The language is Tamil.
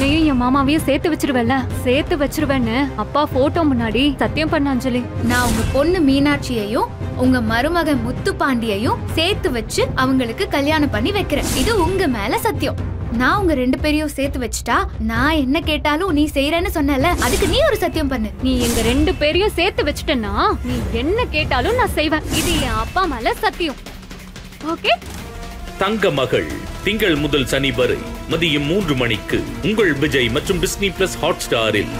மாமாவையும் சேர்த்து வச்சிருவல்ல சேர்த்து வச்சிருவேன்னு அப்பா போட்டோ முன்னாடி சத்தியம் பண்ண அஞ்சலி. நான் உங்க பொண்ணு மீனாட்சியையும் உங்க மருமக முத்து பாண்டியையும் சேர்த்து வச்சு அவங்களுக்கு கல்யாணம் பண்ணி வைக்கிறேன். இது உங்க மேல சத்தியம். நான் உங்க ரெண்டு பேரையும் சேர்த்து வச்சுட்டா நான் என்ன கேட்டாலும் நீ செய்யறேன்னு சொன்னல அதுக்கு நீ ஒரு சத்தியம் பண்ணு. நீ எங்க ரெண்டு பேரையும் சேர்த்து வச்சுட்டேன்னா நீ என்ன கேட்டாலும் நான் செய்வேன். இது என் அப்பா மேல சத்தியம். ஓகே? தங்க மகள். திங்கள் முதல் சனி வரை மதியம் மூன்று மணிக்கு உங்கள் விஜய் மற்றும் டிஸ்னி பிளஸ் ஹாட் ஸ்டாரில்